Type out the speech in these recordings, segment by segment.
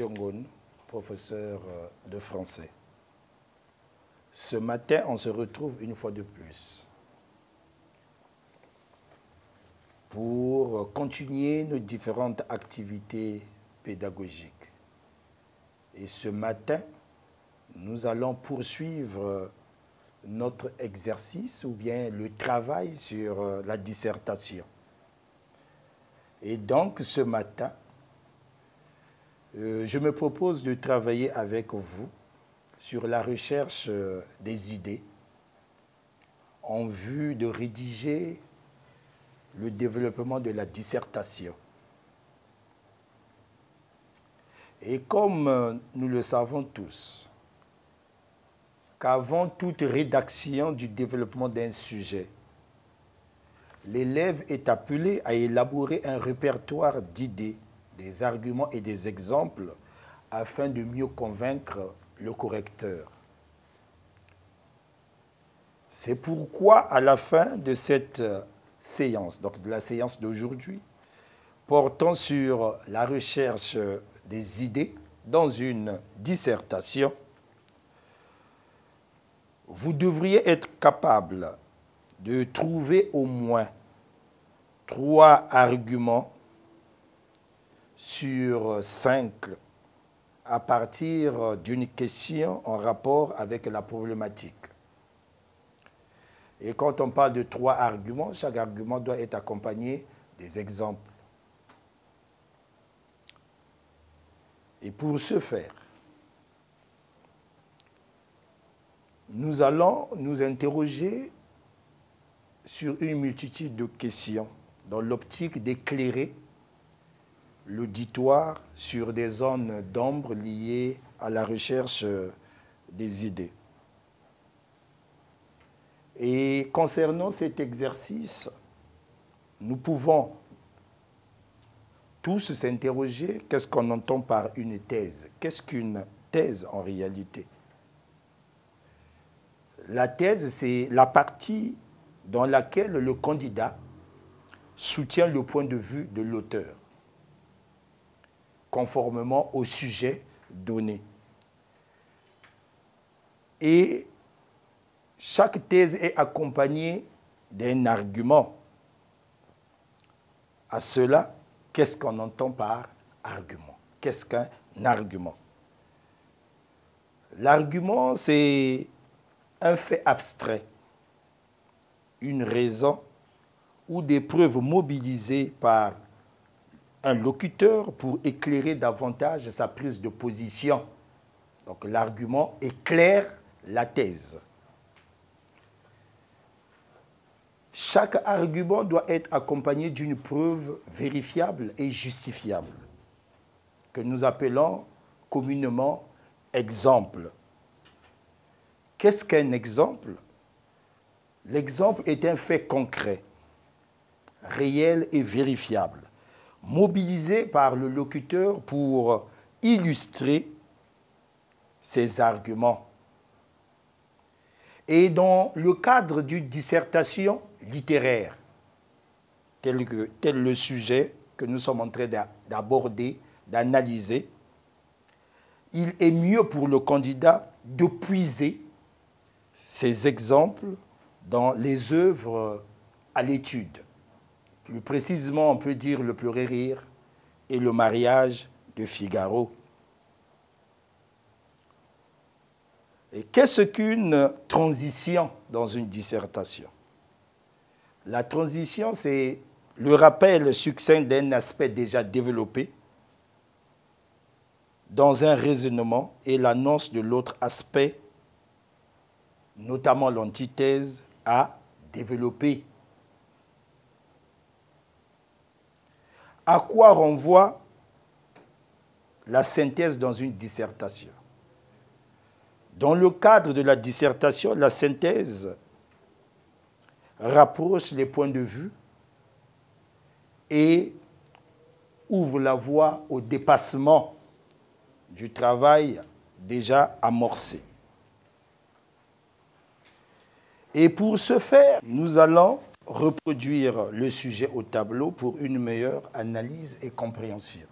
M. Ngon, professeur euh, de français. Ce matin, on se retrouve une fois de plus pour continuer nos différentes activités pédagogiques. Et ce matin, nous allons poursuivre notre exercice ou bien le travail sur euh, la dissertation. Et donc ce matin, euh, je me propose de travailler avec vous sur la recherche euh, des idées en vue de rédiger le développement de la dissertation. Et comme nous le savons tous, qu'avant toute rédaction du développement d'un sujet, l'élève est appelé à élaborer un répertoire d'idées, des arguments et des exemples afin de mieux convaincre le correcteur. C'est pourquoi à la fin de cette séance, donc de la séance d'aujourd'hui, portant sur la recherche des idées dans une dissertation, vous devriez être capable de trouver au moins trois arguments sur cinq à partir d'une question en rapport avec la problématique. Et quand on parle de trois arguments, chaque argument doit être accompagné des exemples. Et pour ce faire, nous allons nous interroger sur une multitude de questions dans l'optique d'éclairer l'auditoire sur des zones d'ombre liées à la recherche des idées. Et concernant cet exercice, nous pouvons tous s'interroger qu'est-ce qu'on entend par une thèse? Qu'est-ce qu'une thèse en réalité? La thèse, c'est la partie dans laquelle le candidat soutient le point de vue de l'auteur, conformément au sujet donné. Et chaque thèse est accompagnée d'un argument. À cela, qu'est-ce qu'on entend par argument? Qu'est-ce qu'un argument? L'argument, c'est un fait abstrait, une raison ou des preuves mobilisées par un locuteur pour éclairer davantage sa prise de position. Donc l'argument éclaire la thèse. Chaque argument doit être accompagné d'une preuve vérifiable et justifiable, que nous appelons communément exemple. Qu'est-ce qu'un exemple? L'exemple est un fait concret, réel et vérifiable, mobilisé par le locuteur pour illustrer ses arguments. Et dans le cadre d'une dissertation littéraire, tel, que, tel le sujet que nous sommes en train d'aborder, d'analyser, il est mieux pour le candidat de puiser ces exemples dans les œuvres à l'étude. Plus précisément, on peut dire Le pleurer rire et Le mariage de Figaro. Et qu'est-ce qu'une transition dans une dissertation? La transition, c'est le rappel succinct d'un aspect déjà développé dans un raisonnement et l'annonce de l'autre aspect notamment l'antithèse, à développer. À quoi renvoie la synthèse dans une dissertation Dans le cadre de la dissertation, la synthèse rapproche les points de vue et ouvre la voie au dépassement du travail déjà amorcé. Et pour ce faire, nous allons reproduire le sujet au tableau pour une meilleure analyse et compréhension.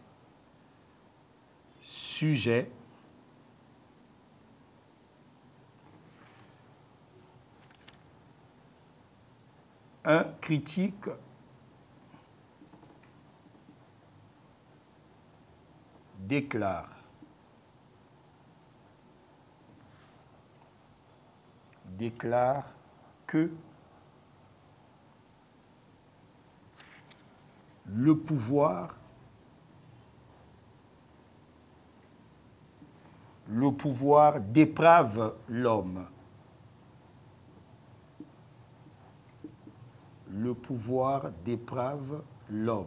Sujet. Un critique déclare déclare que le pouvoir, le pouvoir déprave l'homme. Le pouvoir déprave l'homme.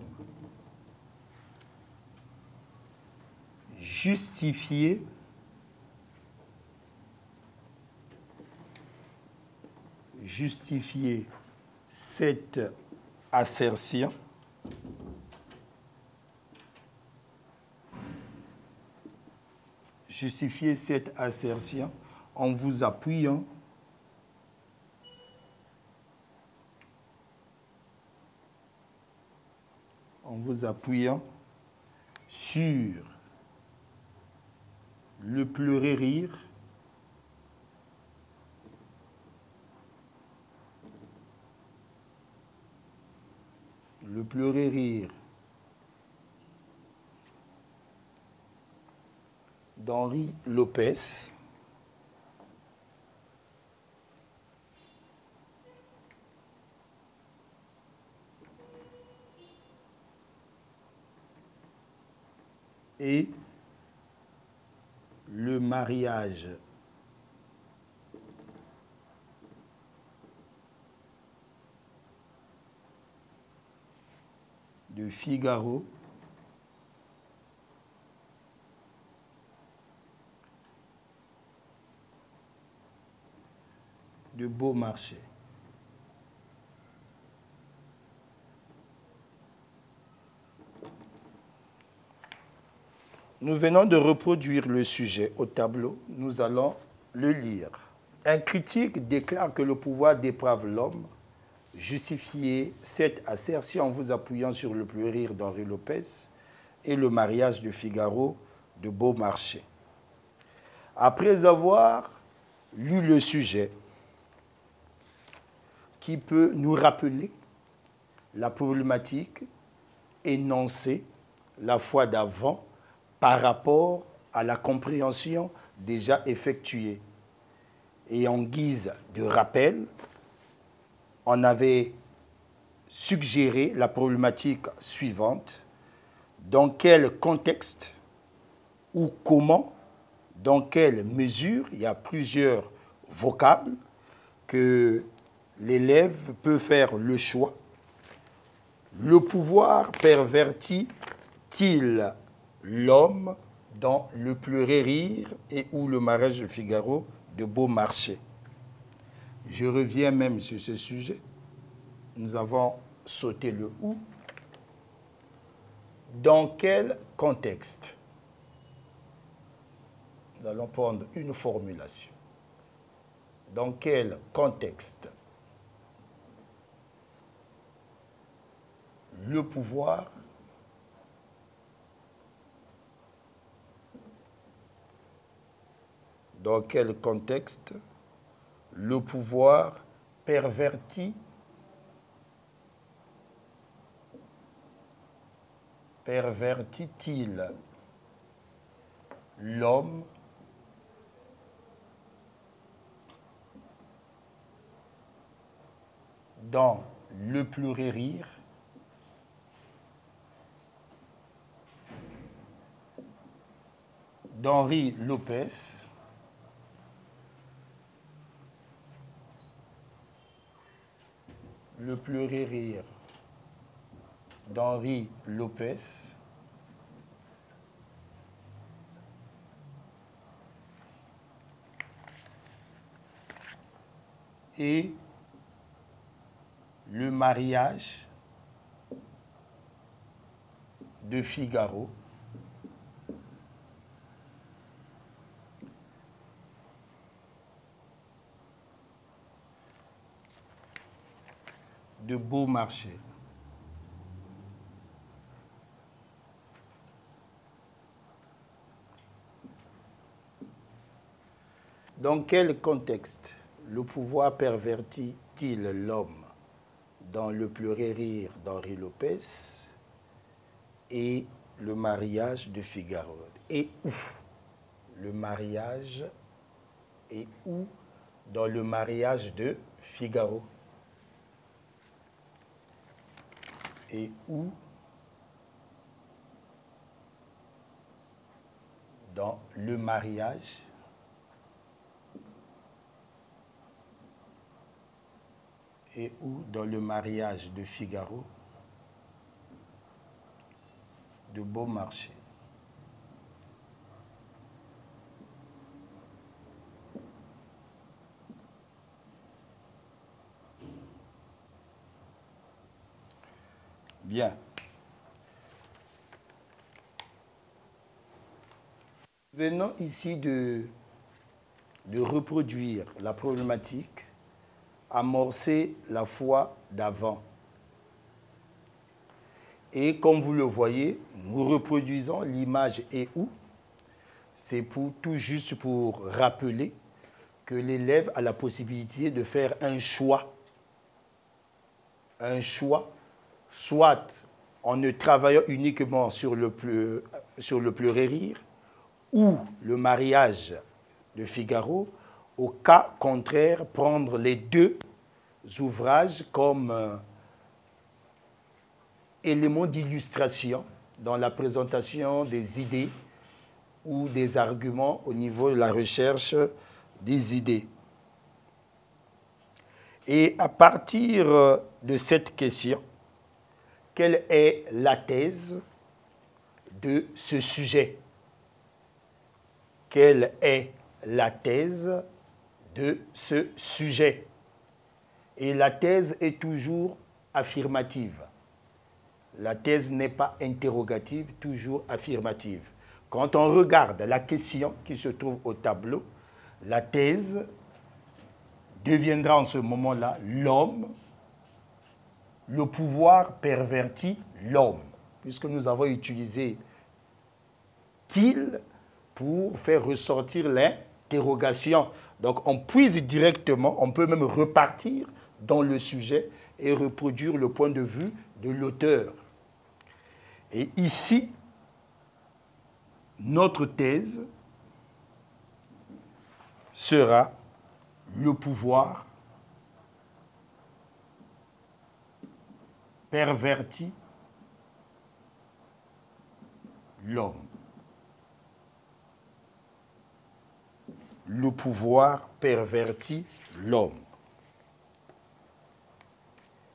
Justifier justifier cette assertion justifier cette assertion en vous appuyant en vous appuyant sur le pleurer rire le pleurer rire d'Henri Lopez. Et le mariage de Figaro de Beaumarchais. Nous venons de reproduire le sujet au tableau. Nous allons le lire. Un critique déclare que le pouvoir déprave l'homme. Justifiez cette assertion en vous appuyant sur le pleurir d'Henri Lopez et le mariage de Figaro de Beaumarchais. Après avoir lu le sujet, qui peut nous rappeler la problématique énoncée la fois d'avant par rapport à la compréhension déjà effectuée. Et en guise de rappel, on avait suggéré la problématique suivante. Dans quel contexte ou comment, dans quelle mesure, il y a plusieurs vocables que l'élève peut faire le choix. Le pouvoir pervertit-il l'homme dans le pleurer rire et ou le mariage de Figaro de Beaumarchais? Je reviens même sur ce sujet. Nous avons sauté le ou. Dans quel contexte? Nous allons prendre une formulation. Dans quel contexte le pouvoir dans quel contexte le pouvoir pervertit pervertit-il l'homme dans le rire d'Henri Lopez, Le pleurer rire d'Henri Lopez, et le mariage de Figaro de Beaumarchais. Dans quel contexte le pouvoir pervertit-il l'homme? Dans le pleurer rire d'Henri Lopez et le mariage de Figaro. Et où? Le mariage et où? Dans le mariage de Figaro Et où? Dans le mariage. Et où? Dans le mariage de Figaro. De Beaumarchais. Bien. Venons ici de, de reproduire la problématique amorcer la foi d'avant. Et comme vous le voyez, nous reproduisons l'image et où. C'est pour tout juste pour rappeler que l'élève a la possibilité de faire un choix. Un choix, soit en ne travaillant uniquement sur le, pleu, ou le mariage de Figaro, au cas contraire, prendre les deux ouvrages comme euh, éléments d'illustration dans la présentation des idées ou des arguments au niveau de la recherche des idées. Et à partir euh, de cette question, quelle est la thèse de ce sujet? Quelle est la thèse de ce sujet? Et la thèse est toujours affirmative. La thèse n'est pas interrogative, toujours affirmative. Quand on regarde la question qui se trouve au tableau, la thèse deviendra en ce moment-là l'homme, le pouvoir pervertit l'homme, puisque nous avons utilisé til pour faire ressortir l'interrogation. Donc on puise directement, on peut même repartir dans le sujet et reproduire le point de vue de l'auteur. Et ici, notre thèse sera le pouvoir perverti l'homme. le pouvoir pervertit l'homme.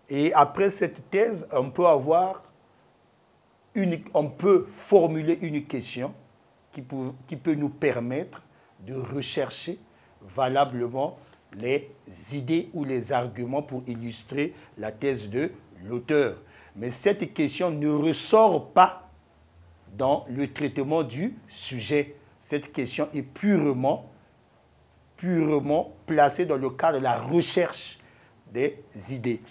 Et après cette thèse, on peut avoir on peut formuler une question qui peut, qui peut nous permettre de rechercher valablement les idées ou les arguments pour illustrer la thèse de l'auteur. Mais cette question ne ressort pas dans le traitement du sujet. Cette question est purement purement placé dans le cadre de la recherche des idées.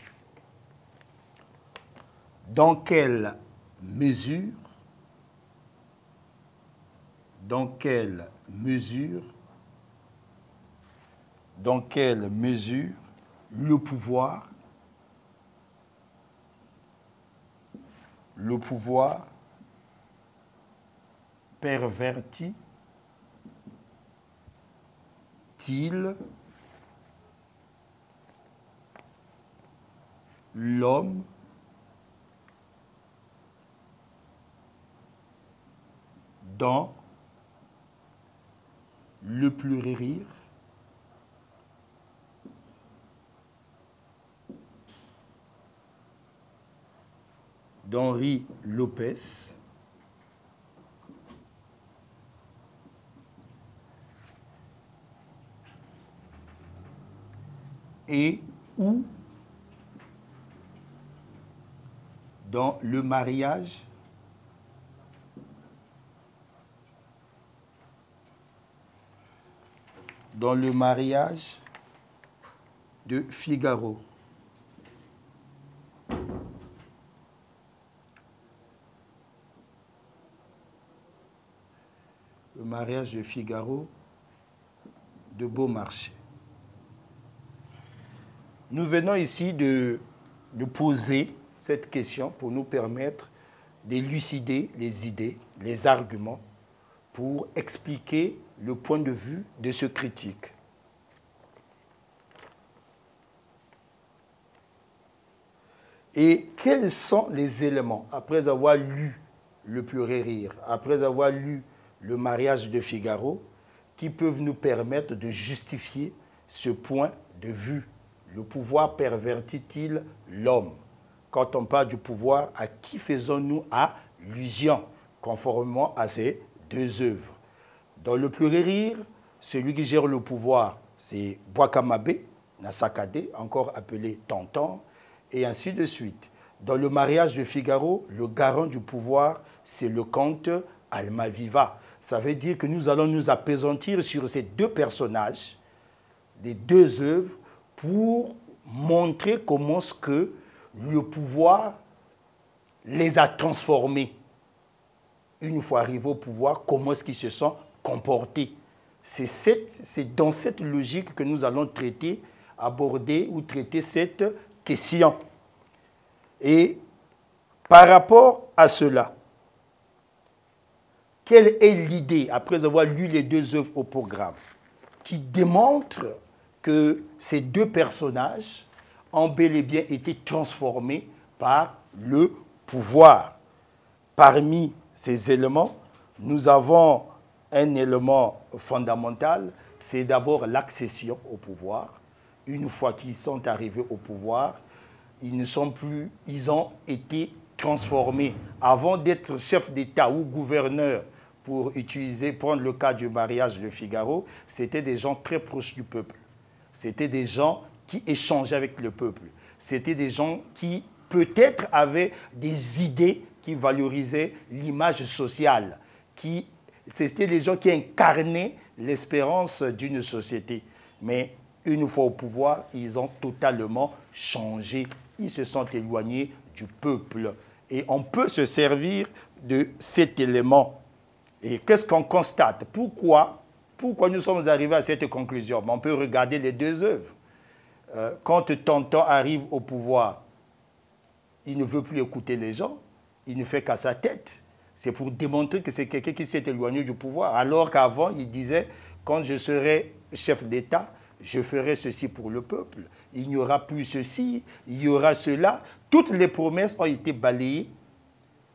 Dans quelle mesure, dans quelle mesure, dans quelle mesure le pouvoir, le pouvoir pervertit l'homme dans le rire d'Henri Lopez. Et où? Dans le mariage. Dans le mariage de Figaro. le mariage de Figaro de Beaumarchais. Nous venons ici de, de poser cette question pour nous permettre d'élucider les idées, les arguments, pour expliquer le point de vue de ce critique. Et quels sont les éléments, après avoir lu Le pleurer rire, après avoir lu Le mariage de Figaro, qui peuvent nous permettre de justifier ce point de vue Le pouvoir pervertit-il l'homme? Quand on parle du pouvoir, à qui faisons-nous allusion, conformément à ces deux œuvres? Dans Le pleurer celui qui gère le pouvoir, c'est Boakamabe, Nasakade, encore appelé Tonton, et ainsi de suite. Dans le mariage de Figaro, le garant du pouvoir, c'est le comte Almaviva. Ça veut dire que nous allons nous apaisantir sur ces deux personnages, les deux œuvres, pour montrer comment ce que le pouvoir les a transformés. Une fois arrivés au pouvoir, comment est-ce qu'ils se sont comportés. C'est dans cette logique que nous allons traiter, aborder ou traiter cette question. Et par rapport à cela, quelle est l'idée, après avoir lu les deux œuvres au programme, qui démontre que ces deux personnages ont bel et bien été transformés par le pouvoir? Parmi ces éléments, nous avons un élément fondamental, c'est d'abord l'accession au pouvoir une fois qu'ils sont arrivés au pouvoir, ils ne sont plus, ils ont été transformés. Avant d'être chef d'État ou gouverneur, pour utiliser, prendre le cas du mariage de Figaro, c'était des gens très proches du peuple. C'était des gens qui échangeaient avec le peuple. C'était des gens qui peut-être avaient des idées qui valorisaient l'image sociale, qui c'était des gens qui incarnaient l'espérance d'une société. Mais une fois au pouvoir, ils ont totalement changé. Ils se sont éloignés du peuple. Et on peut se servir de cet élément. Et qu'est-ce qu'on constate? Pourquoi Pourquoi nous sommes arrivés à cette conclusion? On peut regarder les deux œuvres. Euh, quand Tonton arrive au pouvoir, il ne veut plus écouter les gens, il ne fait qu'à sa tête. C'est pour démontrer que c'est quelqu'un qui s'est éloigné du pouvoir. Alors qu'avant, il disait, quand je serai chef d'État, je ferai ceci pour le peuple, il n'y aura plus ceci, il y aura cela. Toutes les promesses ont été balayées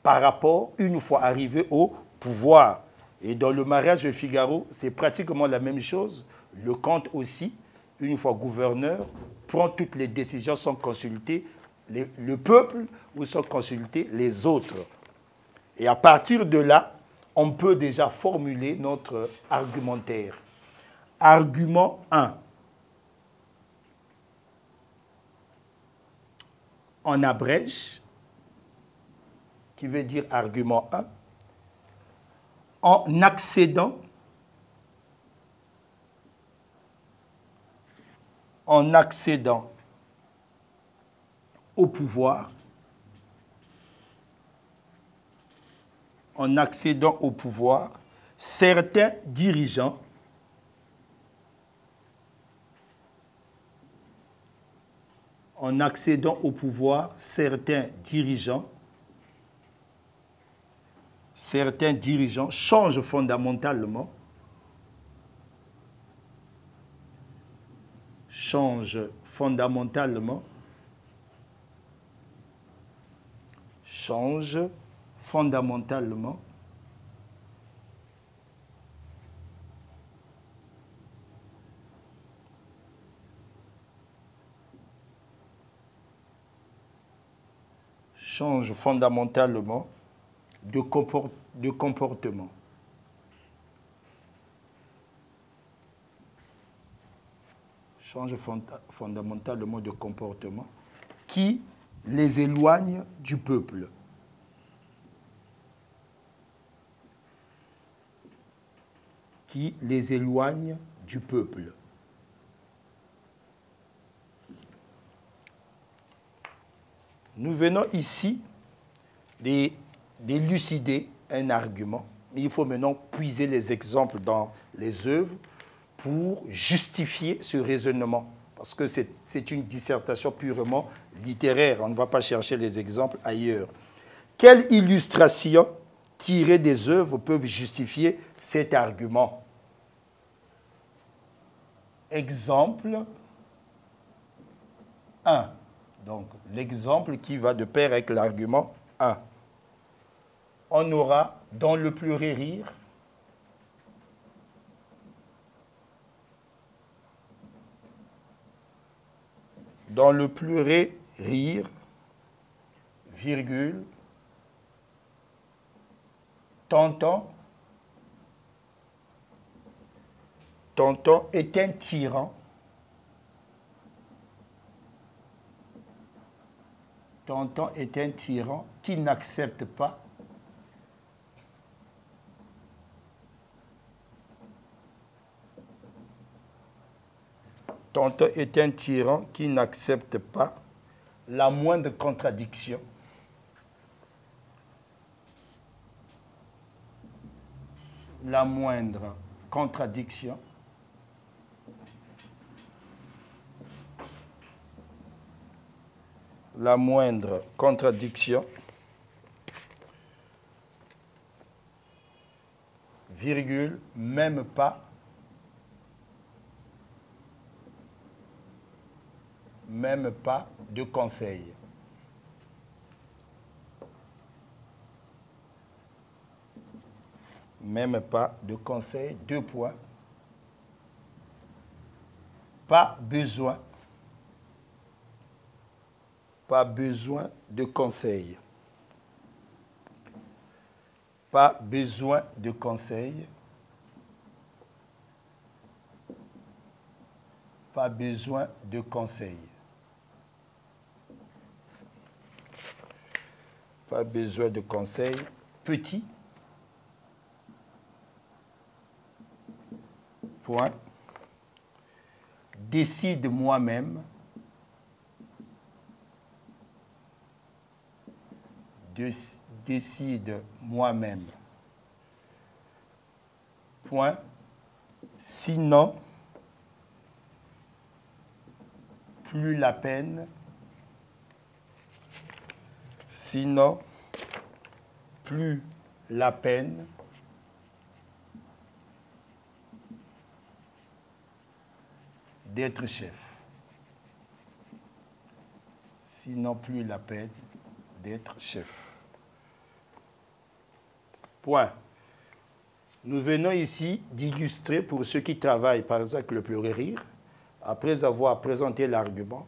par rapport, une fois arrivé au pouvoir. Et dans le mariage de Figaro, c'est pratiquement la même chose. Le comte aussi, une fois gouverneur, prend toutes les décisions sans consulter le peuple ou sans consulter les autres. Et à partir de là, on peut déjà formuler notre argumentaire. Argument 1. en abrège, qui veut dire argument 1, en accédant, en accédant au pouvoir, en accédant au pouvoir, certains dirigeants en accédant au pouvoir, certains dirigeants, certains dirigeants changent fondamentalement, changent fondamentalement, changent fondamentalement. Change fondamentalement de, comportement. change fondamentalement de comportement qui les éloigne du peuple. Qui les éloigne du peuple. Nous venons ici d'élucider un argument, mais il faut maintenant puiser les exemples dans les œuvres pour justifier ce raisonnement. Parce que c'est une dissertation purement littéraire. On ne va pas chercher les exemples ailleurs. Quelles illustrations tirées des œuvres peuvent justifier cet argument? Exemple 1. Donc, l'exemple qui va de pair avec l'argument 1. On aura dans le pleurer rire dans le pleurer rire, virgule, Tonton, Tonton est un tyran. Tonton est un tyran qui n'accepte pas Tonton est un tyran qui n'accepte pas la moindre contradiction. La moindre contradiction. La moindre contradiction. Virgule, même pas même pas de conseil. Même pas de conseil, deux points. Pas besoin. Pas besoin de conseil. Pas besoin de conseil. Pas besoin de conseil. Besoin de conseils. Petit. Point. Décide moi-même. Décide moi-même. Point. Sinon, plus la peine Sinon, plus la peine d'être chef. Sinon, plus la peine d'être chef. Point. Nous venons ici d'illustrer pour ceux qui travaillent, par exemple, le pleurer rire. Après avoir présenté l'argument,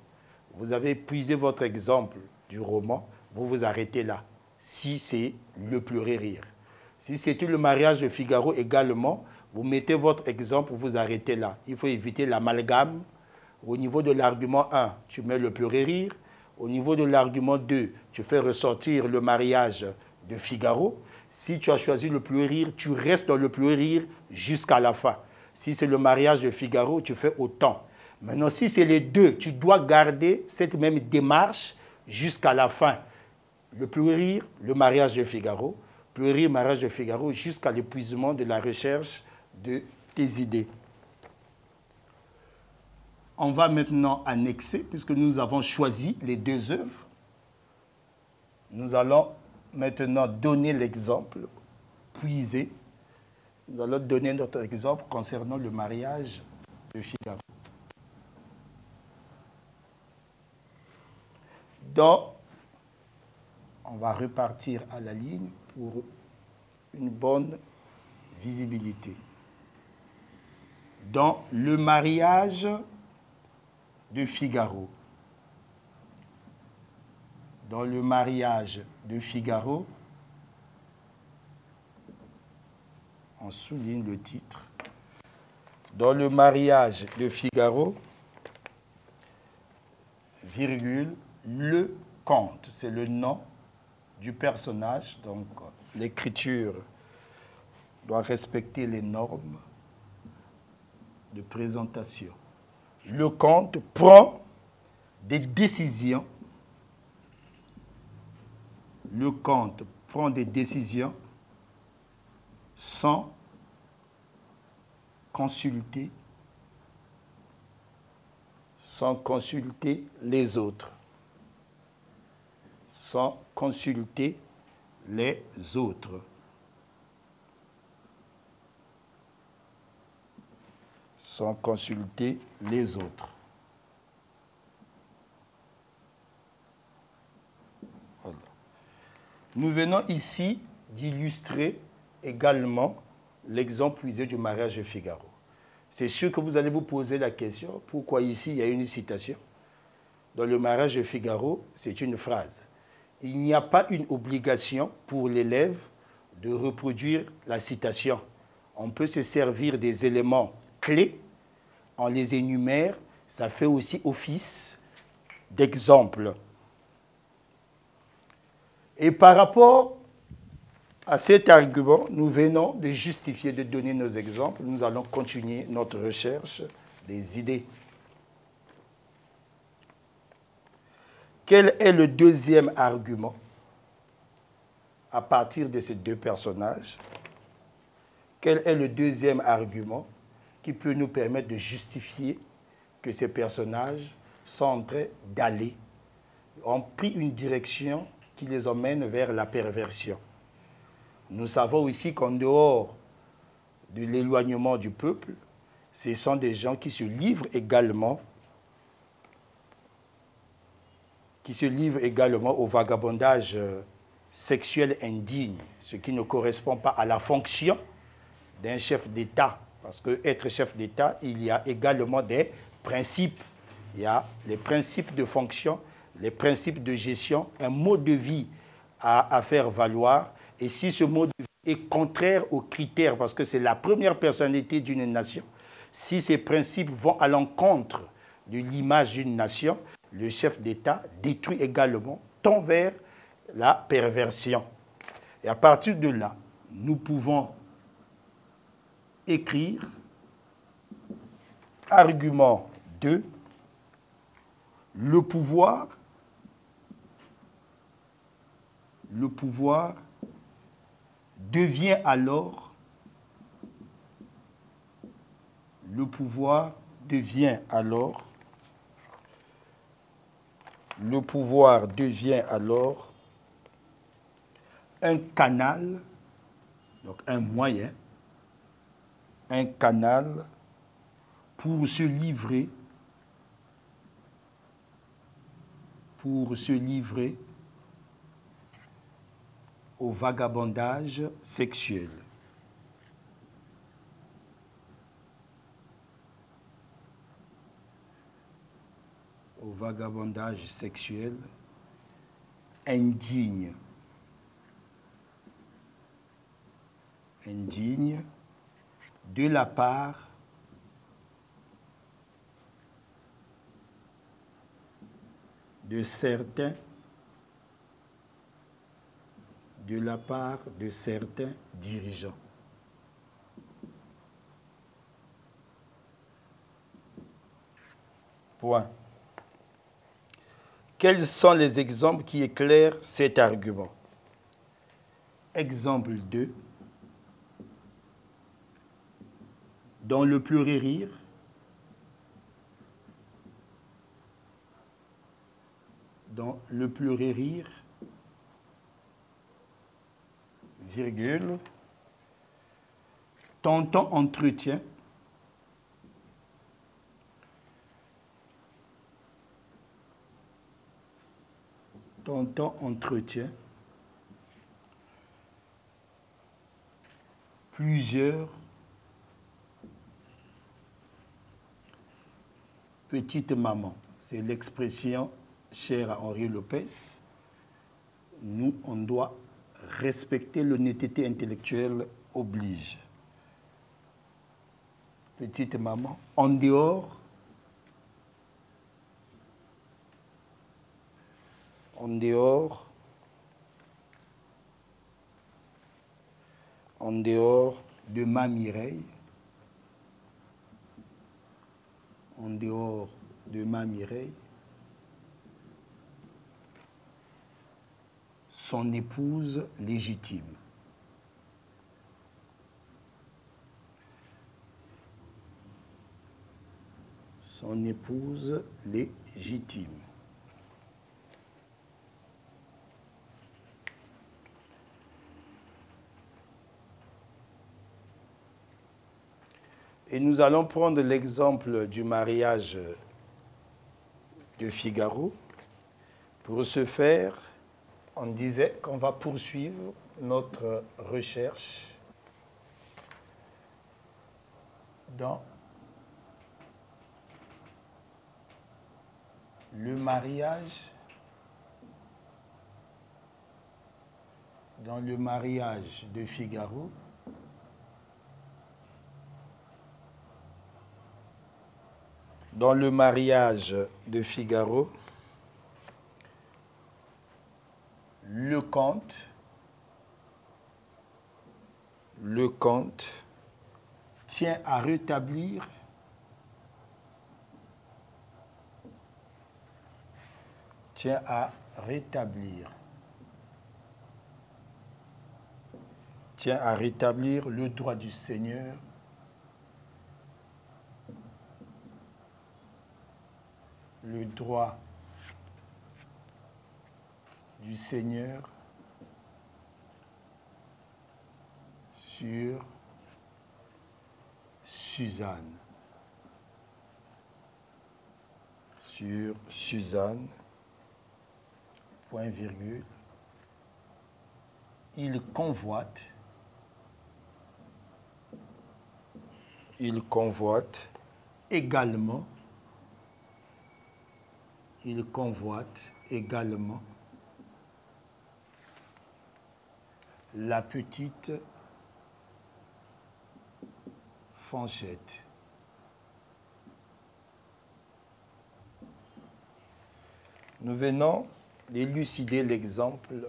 vous avez puisé votre exemple du roman vous vous arrêtez là, si c'est le pleurer rire. Si c'était le mariage de Figaro également, vous mettez votre exemple, vous vous arrêtez là. Il faut éviter l'amalgame. Au niveau de l'argument 1, tu mets le pleurer rire. Au niveau de l'argument 2, tu fais ressortir le mariage de Figaro. Si tu as choisi le pleurer rire, tu restes dans le pleurer rire jusqu'à la fin. Si c'est le mariage de Figaro, tu fais autant. Maintenant, si c'est les deux, tu dois garder cette même démarche jusqu'à la fin le pleurer, le mariage de Figaro, pleurer, mariage de Figaro, jusqu'à l'épuisement de la recherche de tes idées. On va maintenant annexer, puisque nous avons choisi les deux œuvres. Nous allons maintenant donner l'exemple, puiser. Nous allons donner notre exemple concernant le mariage de Figaro. Dans on va repartir à la ligne pour une bonne visibilité. Dans le mariage de Figaro, dans le mariage de Figaro, on souligne le titre. Dans le mariage de Figaro, virgule, le comte, c'est le nom du personnage. Donc, l'écriture doit respecter les normes de présentation. Le comte prend des décisions. Le comte prend des décisions sans consulter sans consulter les autres. Sans consulter les autres. Sans consulter les autres. Nous venons ici d'illustrer également l'exemple puisé du mariage de Figaro. C'est sûr que vous allez vous poser la question, pourquoi ici il y a une citation? Dans le mariage de Figaro, c'est une phrase. Il n'y a pas une obligation pour l'élève de reproduire la citation. On peut se servir des éléments clés, on les énumère, ça fait aussi office d'exemple. Et par rapport à cet argument, nous venons de justifier, de donner nos exemples. Nous allons continuer notre recherche des idées. Quel est le deuxième argument à partir de ces deux personnages? Quel est le deuxième argument qui peut nous permettre de justifier que ces personnages sont en train d'aller, ont pris une direction qui les emmène vers la perversion? Nous savons aussi qu'en dehors de l'éloignement du peuple, ce sont des gens qui se livrent également qui se livrent également au vagabondage euh, sexuel indigne, ce qui ne correspond pas à la fonction d'un chef d'État. Parce qu'être chef d'État, il y a également des principes. Il y a les principes de fonction les principes de gestion, un mode de vie à, faire valoir. Et si ce mode de vie est contraire aux critères, parce que c'est la première personnalité d'une nation, si ces principes vont à l'encontre de l'image d'une nation, le chef d'État détruit également, tend vers la perversion. Et à partir de là, nous pouvons écrire argument 2, le pouvoir le pouvoir devient alors le pouvoir devient alors le pouvoir devient alors un canal, donc un moyen, un canal pour se livrer, pour se livrer au vagabondage sexuel. Au vagabondage sexuel indigne. Indigne de la part de certains de la part de certains dirigeants. Point. Quels sont les exemples qui éclairent cet argument? Exemple 2. Dans le pleurer dans le pleurer rire, virgule, tonton entretien, tonton entretien, plusieurs petites mamans. C'est l'expression chère à Henri Lopez. Nous, on doit respecter l'honnêteté intellectuelle oblige. Petite maman, en dehors, en dehors, en dehors de ma Mireille, en dehors de ma Mireille, son épouse légitime. Son épouse légitime. Et nous allons prendre l'exemple du mariage de Figaro. Pour ce faire, on disait qu'on va poursuivre notre recherche dans le mariage, dans le mariage de Figaro, dans le mariage de Figaro, le comte, tient à rétablir tient à rétablir tient à rétablir le droit du Seigneur le droit du Seigneur sur Suzanne. Sur Suzanne, point virgule, il convoite, il convoite également il convoite également la petite Fanchette. Nous venons d'élucider l'exemple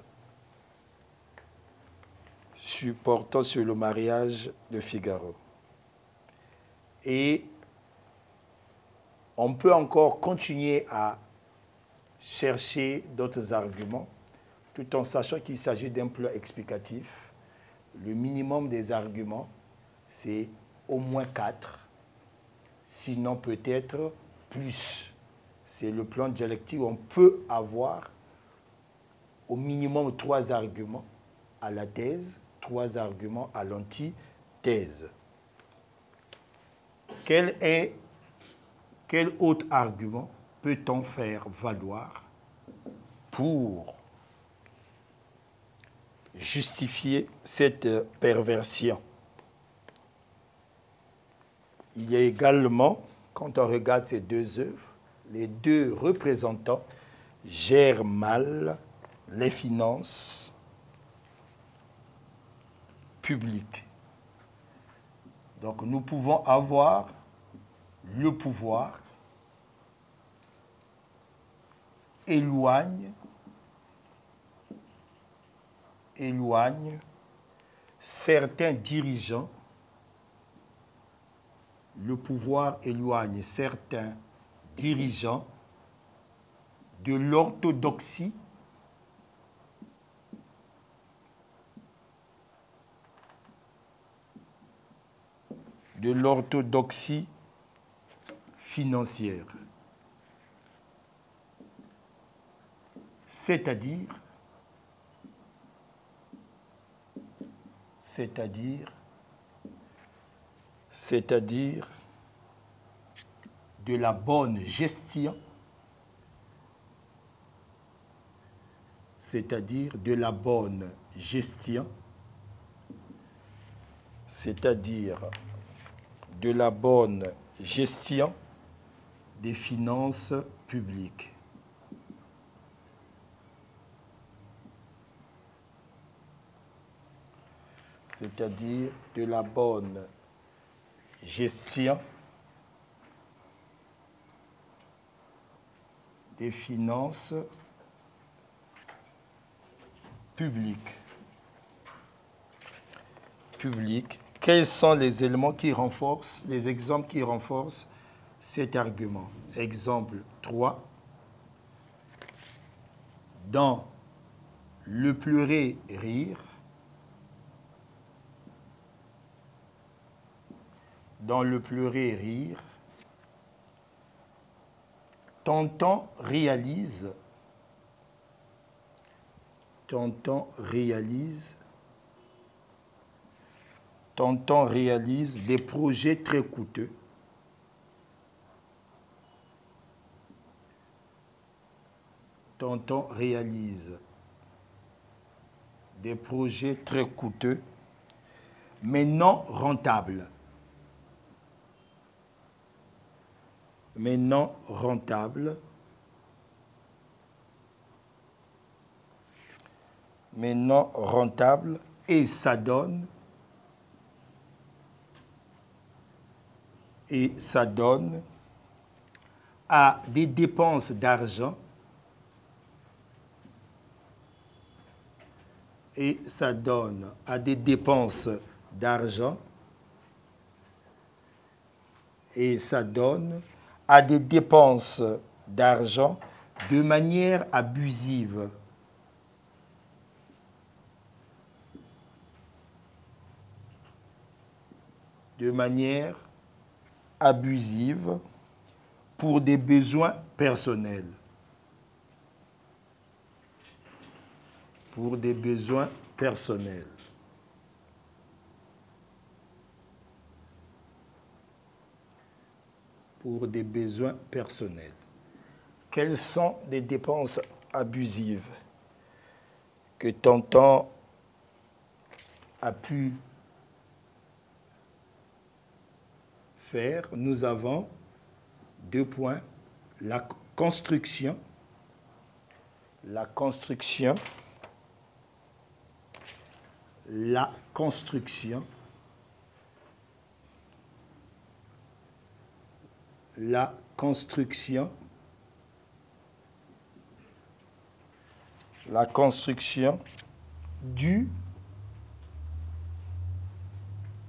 supportant sur le mariage de Figaro. Et on peut encore continuer à chercher d'autres arguments, tout en sachant qu'il s'agit d'un plan explicatif. Le minimum des arguments, c'est au moins quatre, sinon peut-être plus. C'est le plan dialectique on peut avoir au minimum trois arguments à la thèse, trois arguments à l'antithèse. Quel est quel autre argument peut-on faire valoir pour justifier cette perversion? Il y a également, quand on regarde ces deux œuvres, les deux représentants gèrent mal les finances publiques. Donc nous pouvons avoir le pouvoir éloigne, éloigne certains dirigeants, le pouvoir éloigne certains dirigeants de l'orthodoxie de l'orthodoxie financière. C'est-à-dire, c'est-à-dire, c'est-à-dire de la bonne gestion, c'est-à-dire de la bonne gestion, c'est-à-dire de la bonne gestion des finances publiques. C'est-à-dire de la bonne gestion des finances publiques. Publiques. Quels sont les éléments qui renforcent, les exemples qui renforcent cet argument? Exemple 3. Dans le pleurer rire, dans le pleurer rire, Tonton réalise, Tonton réalise, Tonton réalise des projets très coûteux. Tonton réalise des projets très coûteux, mais non rentables. Mais non rentables, mais non rentables, et ça donne, et ça donne à des dépenses d'argent et ça donne à des dépenses d'argent et ça donne à des dépenses d'argent de manière abusive. De manière abusive pour des besoins personnels. Pour des besoins personnels. Pour des besoins personnels. Quelles sont les dépenses abusives que Tonton a pu faire? Nous avons deux points. La construction, la construction, la construction la construction, la construction du,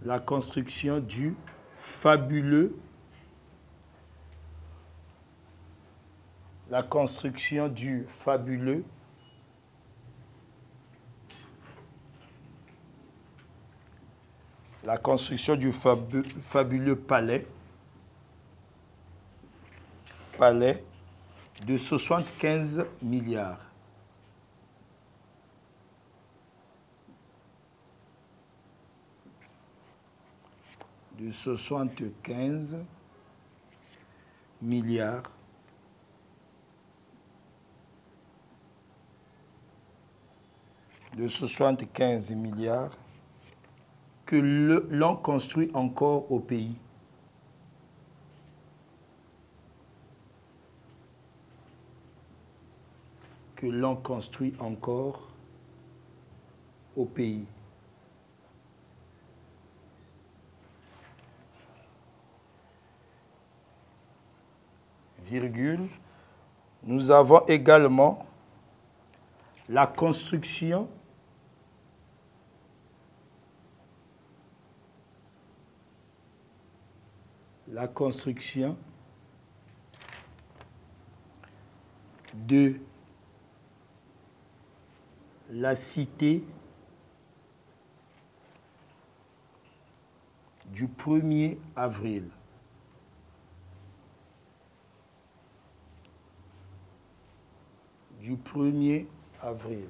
la construction du fabuleux, la construction du fabuleux la construction du fabuleux palais palais de 75 milliards. de 75 milliards de 75 milliards que l'on construit encore au pays. Que l'on construit encore au pays. Virgule. Nous avons également la construction la construction de la cité du 1er avril. Du 1er avril.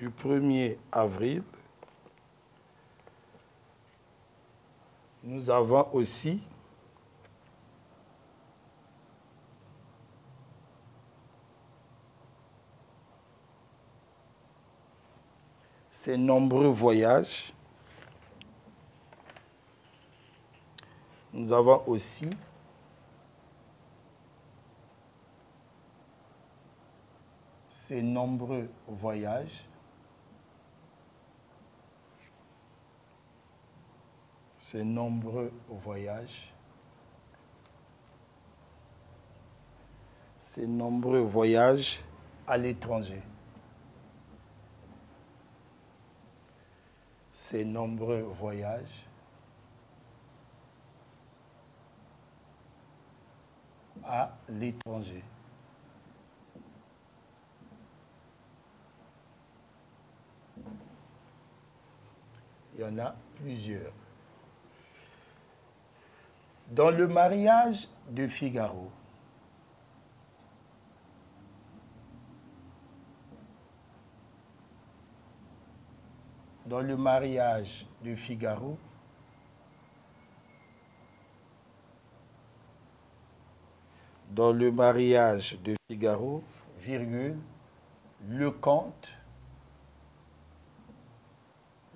du 1er avril, nous avons aussi ces nombreux voyages. Nous avons aussi ces nombreux voyages Ses nombreux voyages. Ses nombreux voyages à l'étranger. Ses nombreux voyages à l'étranger. Il y en a plusieurs. Dans le mariage de Figaro, dans le mariage de Figaro, dans le mariage de Figaro, virgule, le comte,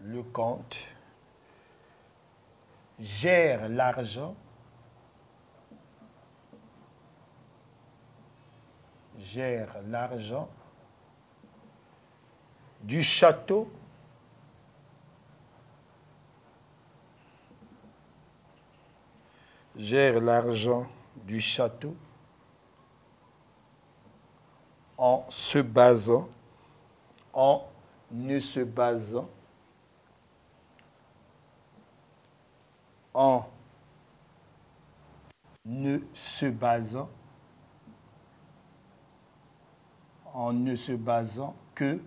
le comte gère l'argent, gère l'argent du château gère l'argent du château en se basant, en ne se basant, en ne se basant, en ne se basant que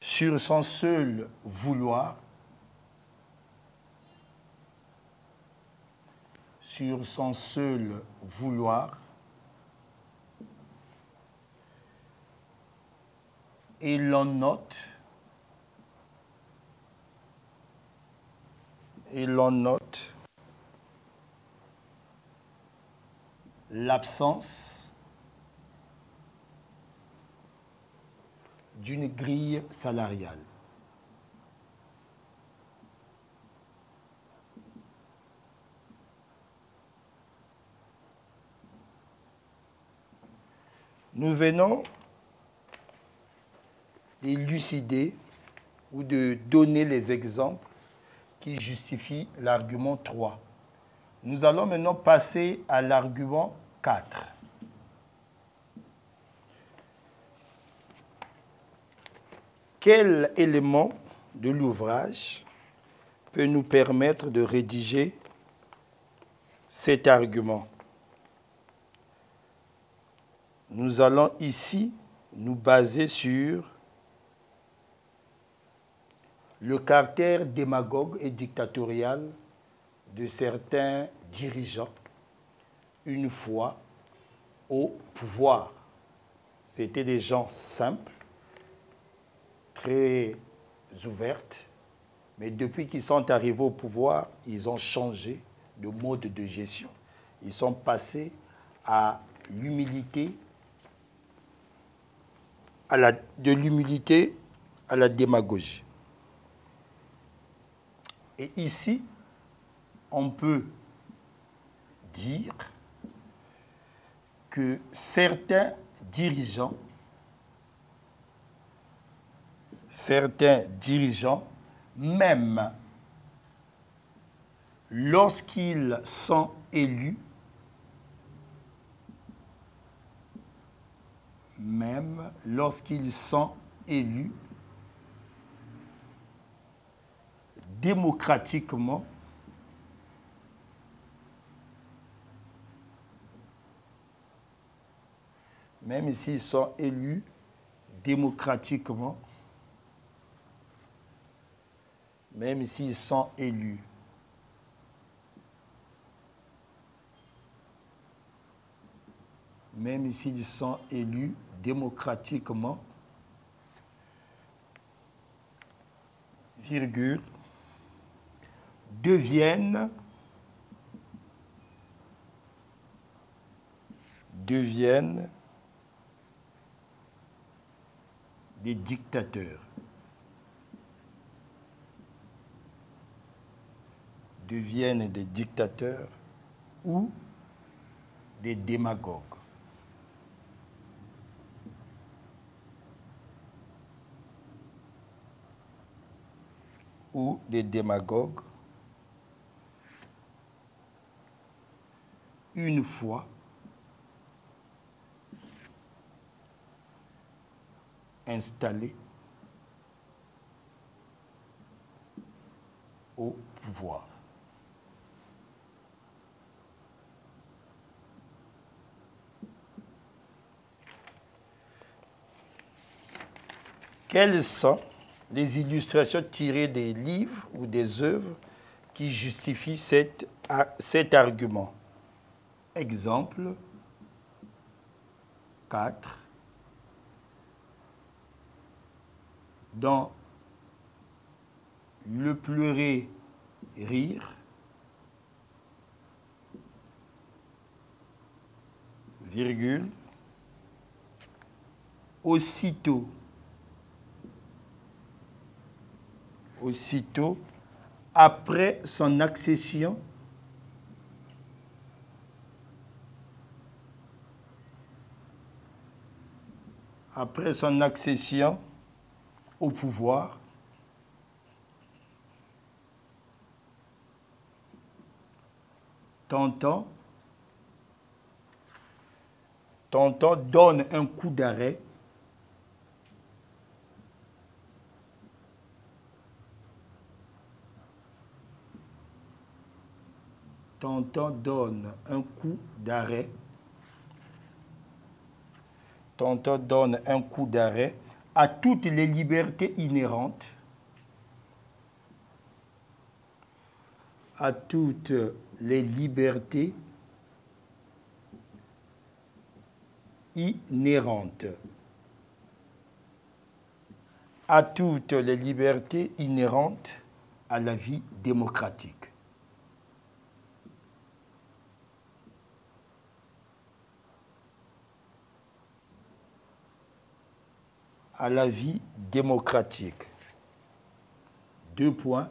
sur son seul vouloir, sur son seul vouloir, et l'on note, et l'on note l'absence d'une grille salariale. Nous venons d'élucider ou de donner les exemples qui justifient l'argument 3. Nous allons maintenant passer à l'argument 4. Quel élément de l'ouvrage peut nous permettre de rédiger cet argument? Nous allons ici nous baser sur le caractère démagogue et dictatorial de certains dirigeants une fois au pouvoir. C'était des gens simples, très ouvertes, mais depuis qu'ils sont arrivés au pouvoir, ils ont changé de mode de gestion. Ils sont passés à l'humilité, de l'humilité à la démagogie. Et ici, on peut dire que certains dirigeants, certains dirigeants, même lorsqu'ils sont élus, même lorsqu'ils sont élus, démocratiquement même s'ils sont élus démocratiquement, même s'ils sont élus. Même s'ils sont élus démocratiquement, virgule, deviennent, deviennent des dictateurs. deviennent des dictateurs ou des démagogues. ou des démagogues une fois installés au pouvoir. Quelles sont les illustrations tirées des livres ou des œuvres qui justifient cet, cet argument? Exemple 4. Dans le pleurer, rire, virgule, aussitôt aussitôt après son accession après son accession au pouvoir, Tonton, Tonton donne un coup d'arrêt. Tonton donne un coup d'arrêt. Tonton donne un coup d'arrêt à toutes les libertés inhérentes, à toutes les libertés inhérentes, à toutes les libertés inhérentes à la vie démocratique. À la vie démocratique. Deux points.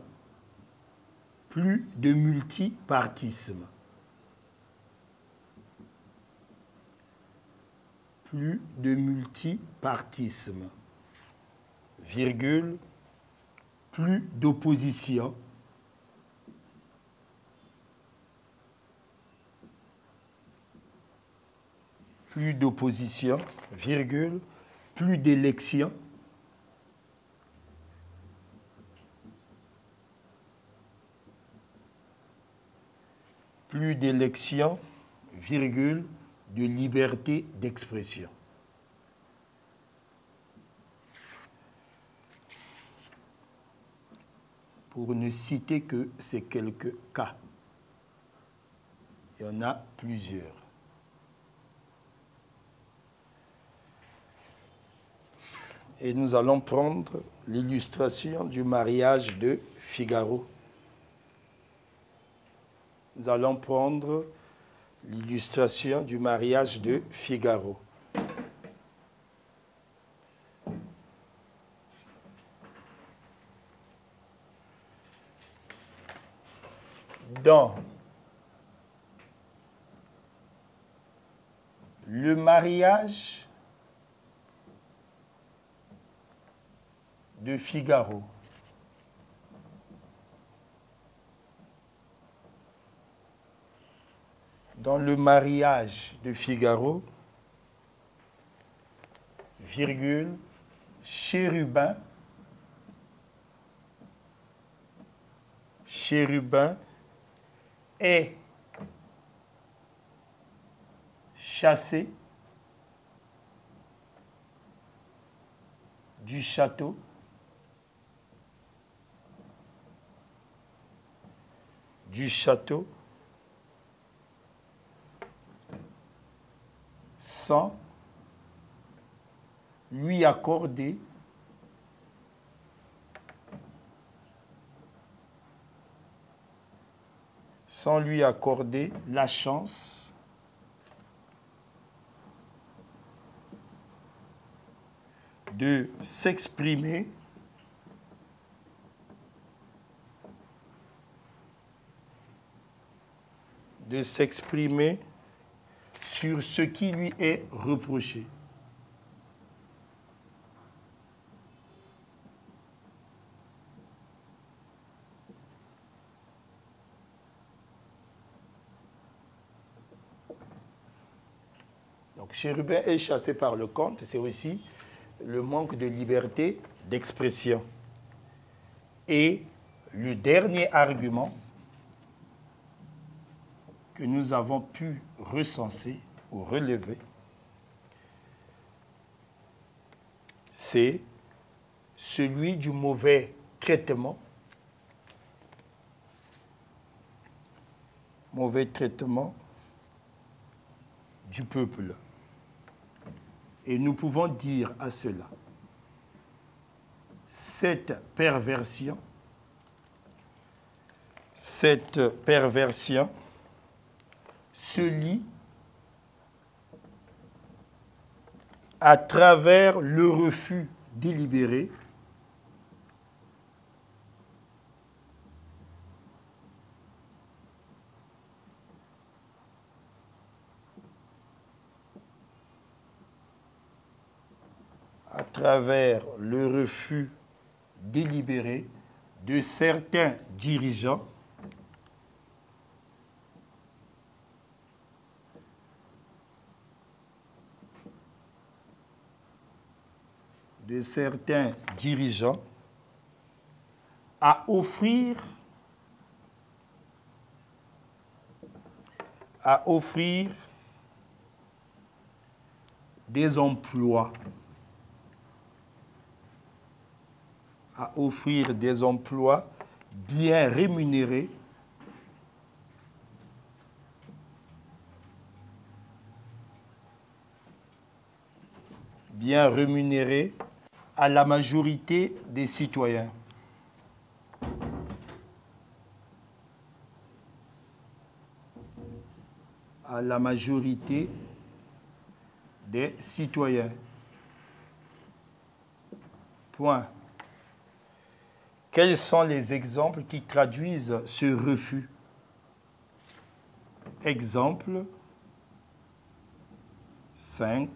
Plus de multipartisme. Plus de multipartisme. Virgule. Plus d'opposition. Plus d'opposition, virgule plus d'élections. Plus d'élections, virgule, de liberté d'expression. Pour ne citer que ces quelques cas. Il y en a plusieurs. Et nous allons prendre l'illustration du mariage de Figaro. Nous allons prendre l'illustration du mariage de Figaro. Dans le mariage de Figaro. Dans le mariage de Figaro, virgule, chérubin, chérubin est chassé du château du château sans lui accorder sans lui accorder la chance de s'exprimer de s'exprimer sur ce qui lui est reproché. Donc chérubin est chassé par le comte, c'est aussi le manque de liberté d'expression. Et le dernier argument que nous avons pu recenser ou relever, c'est celui du mauvais traitement, mauvais traitement du peuple. Et nous pouvons dire à cela, cette perversion, cette perversion se lit à travers le refus délibéré à travers le refus délibéré de certains dirigeants de certains dirigeants à offrir à offrir des emplois à offrir des emplois bien rémunérés bien rémunérés à la majorité des citoyens. À la majorité des citoyens. Point. Quels sont les exemples qui traduisent ce refus? Exemple 5.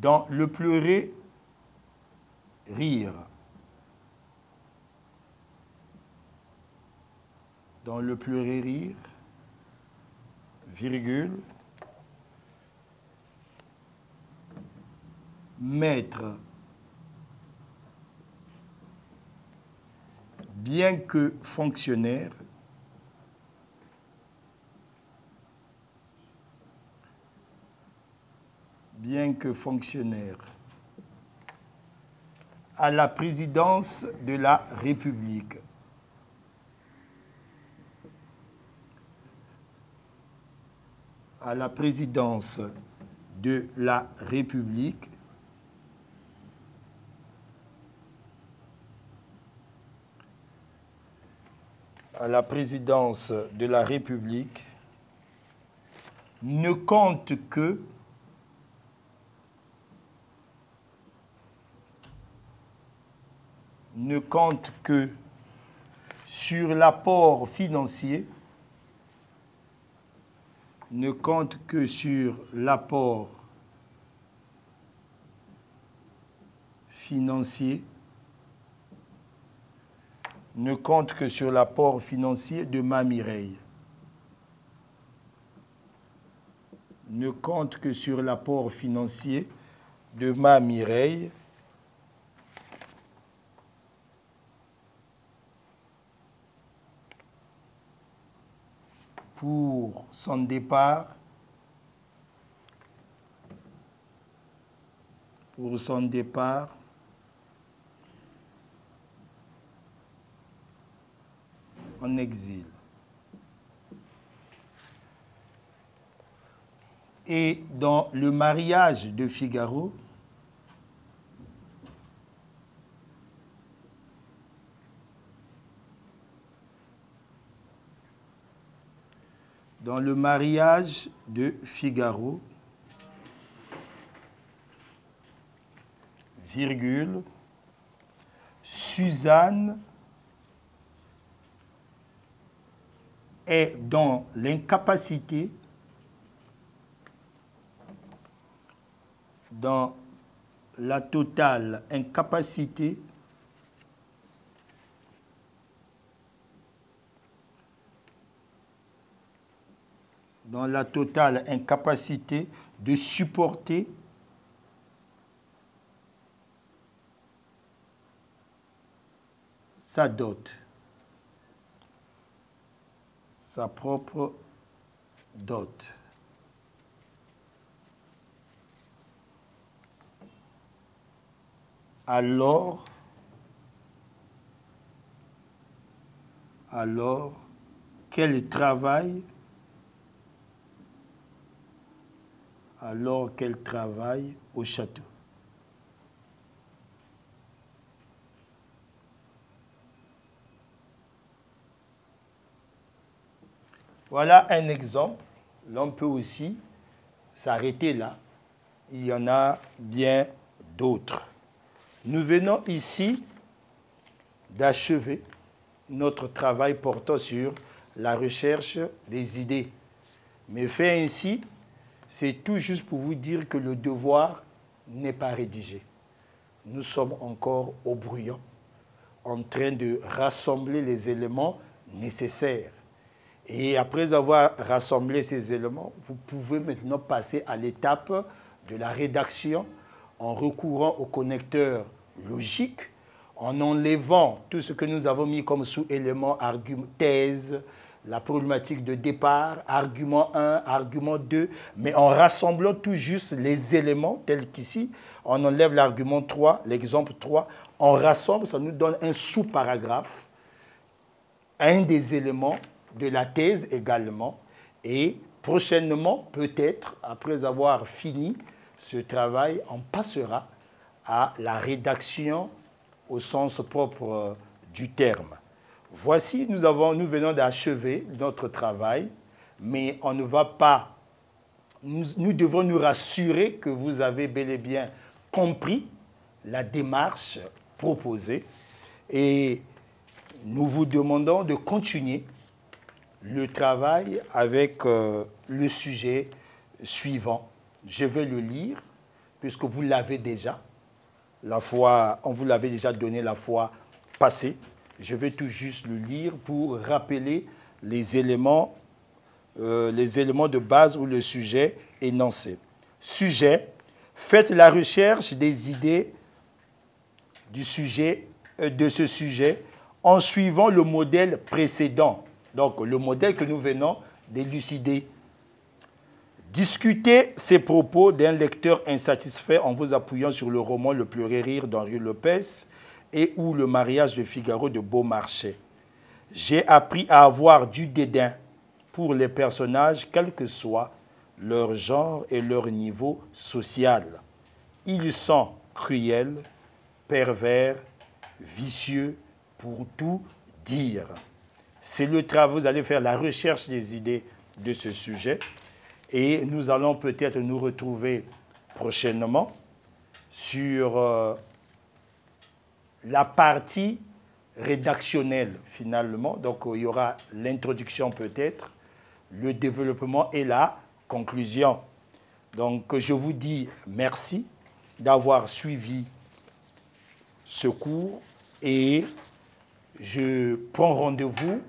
Dans le pleurer, rire. Dans le pleurer, rire, virgule, maître bien que fonctionnaire, bien que fonctionnaire, à la présidence de la République. à la présidence de la République à la présidence de la République ne compte que ne compte que sur l'apport financier ne compte que sur l'apport financier ne compte que sur l'apport financier de ma Mireille. Ne compte que sur l'apport financier de ma Mireille. Pour son départ, pour son départ en exil. Et dans le mariage de Figaro, dans le mariage de Figaro, Suzanne est dans l'incapacité, dans la totale incapacité dans la totale incapacité de supporter sa dot, sa propre dot. Alors, alors qu'elle travaille, alors qu'elle travaille au château. Voilà un exemple. L'on peut aussi s'arrêter là. Il y en a bien d'autres. Nous venons ici d'achever notre travail portant sur la recherche des idées. Mais fait ainsi, c'est tout juste pour vous dire que le devoir n'est pas rédigé. Nous sommes encore au brouillon, en train de rassembler les éléments nécessaires. Et après avoir rassemblé ces éléments, vous pouvez maintenant passer à l'étape de la rédaction en recourant au connecteur logique, en enlevant tout ce que nous avons mis comme sous-élément, thèse, la problématique de départ, argument 1, argument 2, mais en rassemblant tout juste les éléments tels qu'ici, on enlève l'argument 3, l'exemple 3, on rassemble, ça nous donne un sous-paragraphe, un des éléments de la thèse également. Et prochainement, peut-être, après avoir fini ce travail, on passera à la rédaction au sens propre euh, du terme. Voici, nous, venons d'achever notre travail, mais on ne va pas... Nous, devons nous rassurer que vous avez bel et bien compris la démarche proposée et nous vous demandons de continuer le travail avec euh, le sujet suivant. Je vais le lire, puisque vous l'avez déjà. La on vous l'avait déjà donné la fois passée. Je vais tout juste le lire pour rappeler les éléments, euh, les éléments de base où le sujet énoncé. Sujet, faites la recherche des idées euh, de ce sujet en suivant le modèle précédent donc le modèle que nous venons d'élucider. Discutez ces propos d'un lecteur insatisfait en vous appuyant sur le roman Le pleurer rire d'Henri Lopez et ou Le mariage de Figaro de Beaumarchais. J'ai appris à avoir du dédain pour les personnages, quel que soit leur genre et leur niveau social. Ils sont cruels, pervers, vicieux, pour tout dire. C'est le travail, vous allez faire la recherche des idées de ce sujet et nous allons peut-être nous retrouver prochainement sur euh, la partie rédactionnelle finalement. Donc il y aura l'introduction peut-être, le développement et la conclusion. Donc je vous dis merci d'avoir suivi ce cours et je prends rendez-vous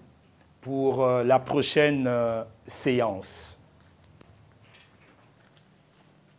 pour euh, la prochaine euh, séance.